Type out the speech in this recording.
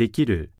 できる